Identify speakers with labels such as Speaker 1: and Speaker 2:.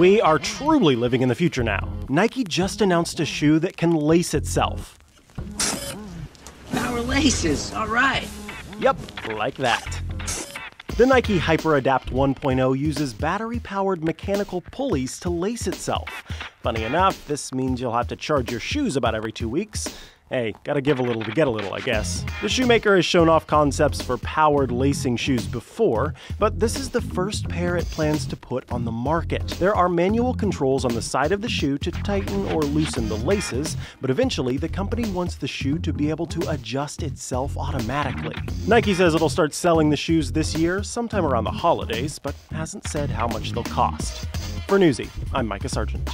Speaker 1: We are truly living in the future now. Nike just announced a shoe that can lace itself.
Speaker 2: Power laces, all right.
Speaker 1: Yep, like that. The Nike HyperAdapt 1.0 uses battery powered mechanical pulleys to lace itself. Funny enough, this means you'll have to charge your shoes about every two weeks. Hey, gotta give a little to get a little, I guess. The shoemaker has shown off concepts for powered lacing shoes before, but this is the first pair it plans to put on the market. There are manual controls on the side of the shoe to tighten or loosen the laces, but eventually the company wants the shoe to be able to adjust itself automatically. Nike says it'll start selling the shoes this year, sometime around the holidays, but hasn't said how much they'll cost. For Newsy, I'm Micah Sargent.